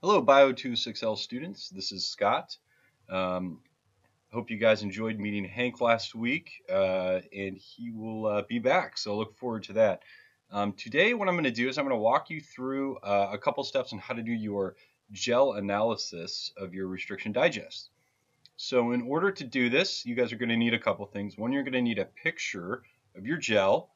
Hello, Bio26L students. This is Scott. Um, hope you guys enjoyed meeting Hank last week, uh, and he will uh, be back, so look forward to that. Um, today, what I'm going to do is I'm going to walk you through uh, a couple steps on how to do your gel analysis of your restriction digest. So in order to do this, you guys are going to need a couple things. One, you're going to need a picture of your gel,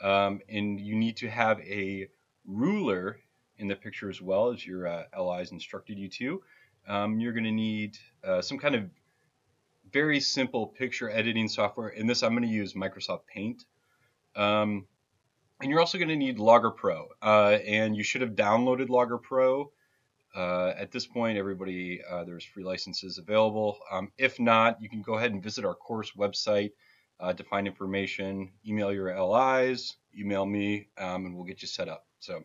um, and you need to have a ruler in the picture as well as your uh, LIs instructed you to. Um, you're going to need uh, some kind of very simple picture editing software. In this, I'm going to use Microsoft Paint. Um, and you're also going to need Logger Pro. Uh, and you should have downloaded Logger Pro. Uh, at this point, everybody, uh, there's free licenses available. Um, if not, you can go ahead and visit our course website uh, to find information. Email your LIs, email me, um, and we'll get you set up. So.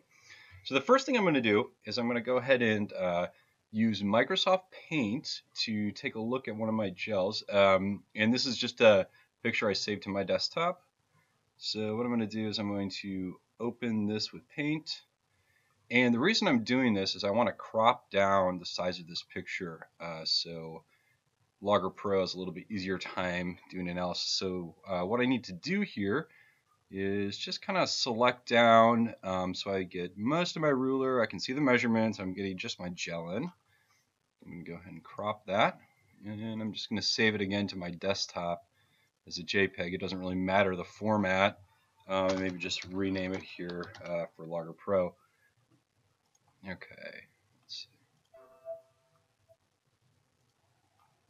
So the first thing I'm going to do is I'm going to go ahead and uh, use Microsoft Paint to take a look at one of my gels. Um, and this is just a picture I saved to my desktop. So what I'm going to do is I'm going to open this with Paint. And the reason I'm doing this is I want to crop down the size of this picture. Uh, so Logger Pro has a little bit easier time doing analysis. So uh, what I need to do here is just kind of select down um, so I get most of my ruler. I can see the measurements. I'm getting just my gel in. I'm going to go ahead and crop that. And I'm just going to save it again to my desktop as a JPEG. It doesn't really matter the format. Uh, maybe just rename it here uh, for Logger Pro. Okay.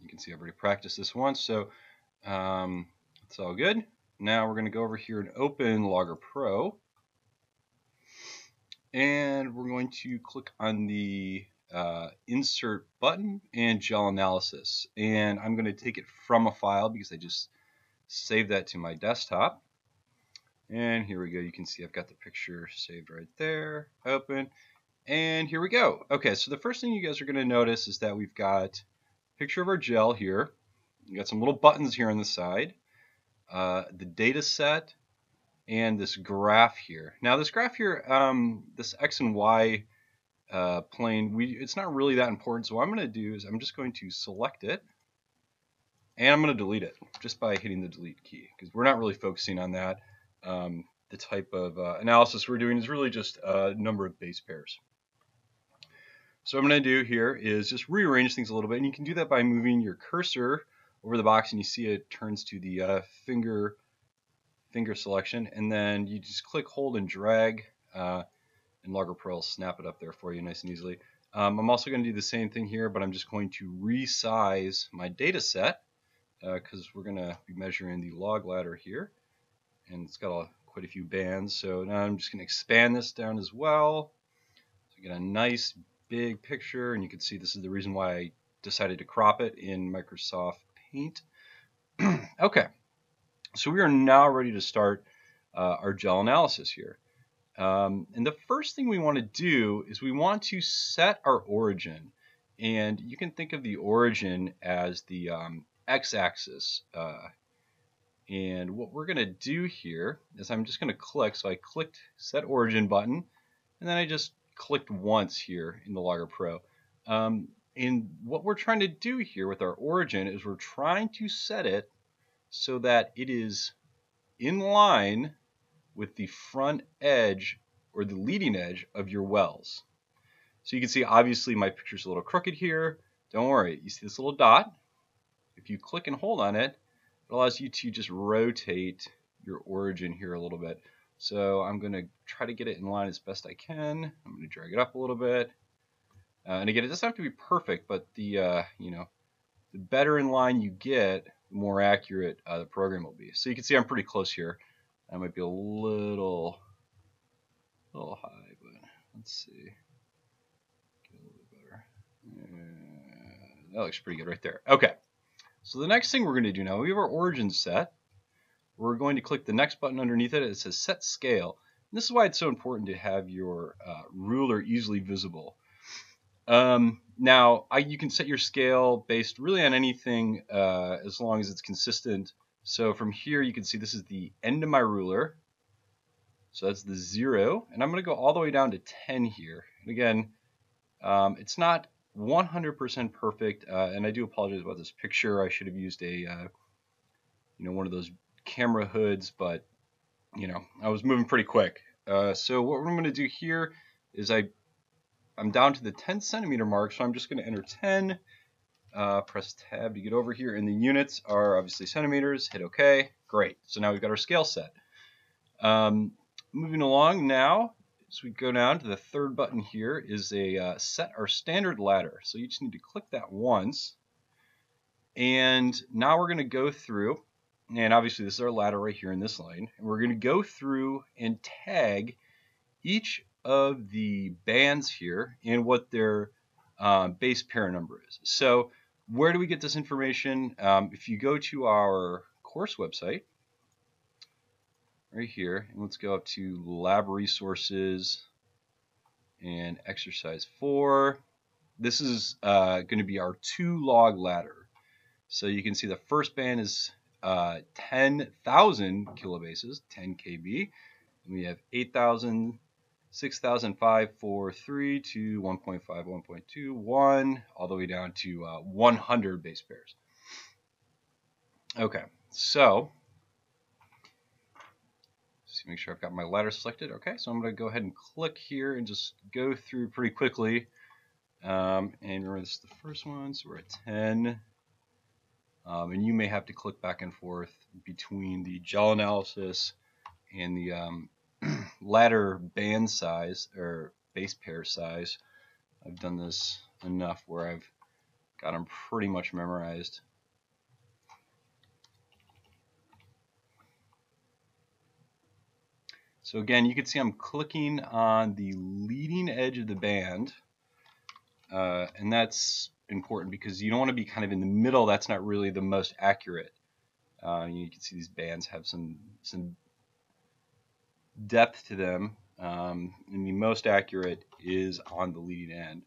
You can see I've already practiced this once, so um, it's all good. Now we're going to go over here and open Logger Pro. And we're going to click on the uh, insert button and gel analysis. And I'm going to take it from a file because I just saved that to my desktop. And here we go. You can see I've got the picture saved right there. Open. And here we go. Okay, so the first thing you guys are going to notice is that we've got a picture of our gel here. We got some little buttons here on the side uh, the data set, and this graph here. Now this graph here, um, this x and y uh, plane, we, it's not really that important. So what I'm going to do is I'm just going to select it, and I'm going to delete it just by hitting the delete key because we're not really focusing on that. Um, the type of uh, analysis we're doing is really just a number of base pairs. So what I'm going to do here is just rearrange things a little bit, and you can do that by moving your cursor over the box and you see it turns to the uh, finger finger selection. And then you just click hold and drag uh, and Logger Pro will snap it up there for you nice and easily. Um, I'm also going to do the same thing here but I'm just going to resize my data set because uh, we're going to be measuring the log ladder here. And it's got a, quite a few bands so now I'm just going to expand this down as well. So get a nice big picture and you can see this is the reason why I decided to crop it in Microsoft paint. okay, so we are now ready to start uh, our gel analysis here. Um, and the first thing we want to do is we want to set our origin. And you can think of the origin as the um, x-axis. Uh, and what we're going to do here is I'm just going to click. So I clicked set origin button, and then I just clicked once here in the Logger Pro. Um, and what we're trying to do here with our origin is we're trying to set it so that it is in line with the front edge or the leading edge of your wells. So you can see obviously my picture's a little crooked here. Don't worry, you see this little dot? If you click and hold on it, it allows you to just rotate your origin here a little bit. So I'm going to try to get it in line as best I can. I'm going to drag it up a little bit. Uh, and again, it doesn't have to be perfect, but the uh, you know the better in line you get, the more accurate uh, the program will be. So you can see I'm pretty close here. I might be a little, little high, but let's see. Get a little bit better. Uh, that looks pretty good right there. Okay. So the next thing we're going to do now, we have our origin set. We're going to click the next button underneath it. It says Set Scale. And this is why it's so important to have your uh, ruler easily visible. Um, now, I, you can set your scale based really on anything uh, as long as it's consistent. So from here, you can see this is the end of my ruler. So that's the zero. And I'm going to go all the way down to 10 here. And again, Um, it's not 100% perfect, uh, and I do apologize about this picture. I should have used a, uh, you know, one of those camera hoods, but you know, I was moving pretty quick. Uh, so what I'm going to do here is I, I'm down to the 10 centimeter mark, so I'm just going to enter 10. Uh, press tab to get over here, and the units are obviously centimeters. Hit OK. Great. So now we've got our scale set. Um, moving along now, as we go down to the third button here, is a uh, set our standard ladder. So you just need to click that once. And now we're going to go through, and obviously this is our ladder right here in this line, and we're going to go through and tag each of the bands here and what their uh, base pair number is. So where do we get this information? Um, if you go to our course website, right here, and let's go up to lab resources and exercise four. This is uh, going to be our two log ladder. So you can see the first band is uh, 10,000 kilobases, 10 kb. And we have 8,000, 6,005, 4, 3 to 1.5, 1.2, 1, all the way down to uh, 100 base pairs. Okay, so make sure I've got my ladder selected. Okay, so I'm going to go ahead and click here and just go through pretty quickly. Um, and remember, this is the first one, so we're at 10. Um, and you may have to click back and forth between the gel analysis and the um, ladder band size or base pair size. I've done this enough where I've got them pretty much memorized. So again, you can see I'm clicking on the leading edge of the band, uh, and that's important because you don't want to be kind of in the middle. That's not really the most accurate. Uh, you can see these bands have some some depth to them, um, and the most accurate is on the leading end.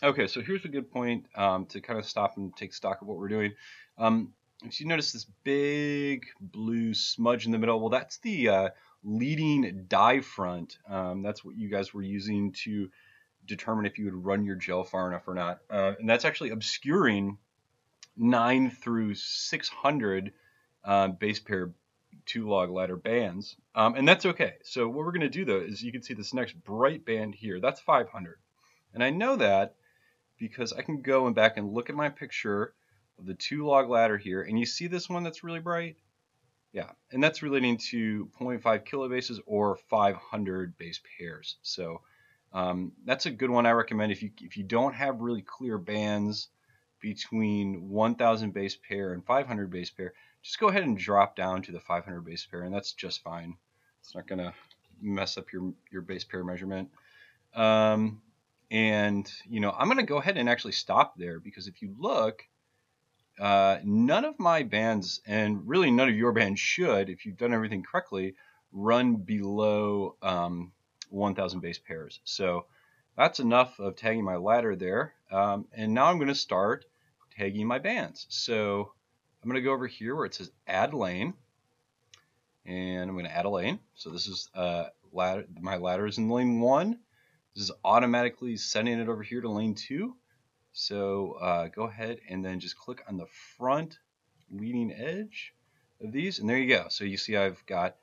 Okay, so here's a good point um, to kind of stop and take stock of what we're doing. Um, if you notice this big blue smudge in the middle, well, that's the uh, leading dye front. Um, that's what you guys were using to determine if you would run your gel far enough or not. Uh, and that's actually obscuring 9 through 600 uh, base pair two log ladder bands. Um, and that's okay. So what we're going to do though is you can see this next bright band here. That's 500. And I know that because I can go and back and look at my picture the two log ladder here, and you see this one that's really bright? Yeah, and that's relating to 0.5 kilobases or 500 base pairs. So um, that's a good one I recommend if you if you don't have really clear bands between 1,000 base pair and 500 base pair, just go ahead and drop down to the 500 base pair, and that's just fine. It's not going to mess up your your base pair measurement. Um, and, you know, I'm going to go ahead and actually stop there because if you look, uh, none of my bands, and really none of your bands should, if you've done everything correctly, run below um, 1,000 base pairs. So that's enough of tagging my ladder there. Um, and now I'm going to start tagging my bands. So I'm going to go over here where it says add lane. And I'm going to add a lane. So this is uh, ladder, my ladder is in lane one. This is automatically sending it over here to lane two. So uh, go ahead and then just click on the front leading edge of these. And there you go. So you see I've got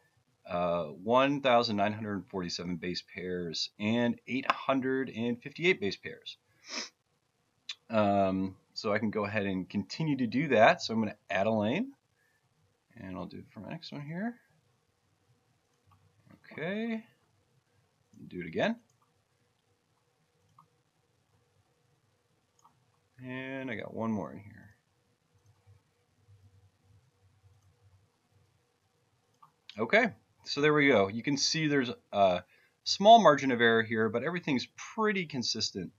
uh, 1,947 base pairs and 858 base pairs. Um, so I can go ahead and continue to do that. So I'm going to add a lane. And I'll do it for my next one here. Okay. Do it again. I got one more in here. Okay, so there we go. You can see there's a small margin of error here, but everything's pretty consistent,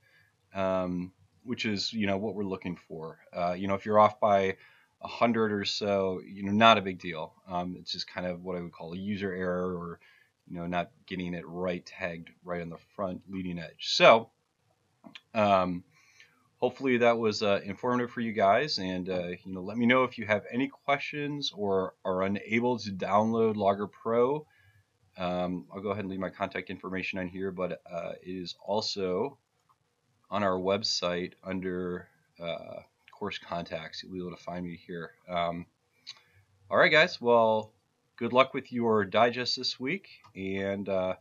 um, which is, you know, what we're looking for. Uh, you know, if you're off by a hundred or so, you know, not a big deal. Um, it's just kind of what I would call a user error or, you know, not getting it right tagged right on the front leading edge. So, um, hopefully that was uh, informative for you guys. And, uh, you know, let me know if you have any questions or are unable to download Logger Pro. Um, I'll go ahead and leave my contact information on here, but uh, it is also on our website under uh, course contacts. You'll be able to find me here. Um, all right, guys. Well, good luck with your digest this week, and uh,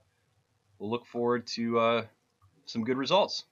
we'll look forward to uh, some good results.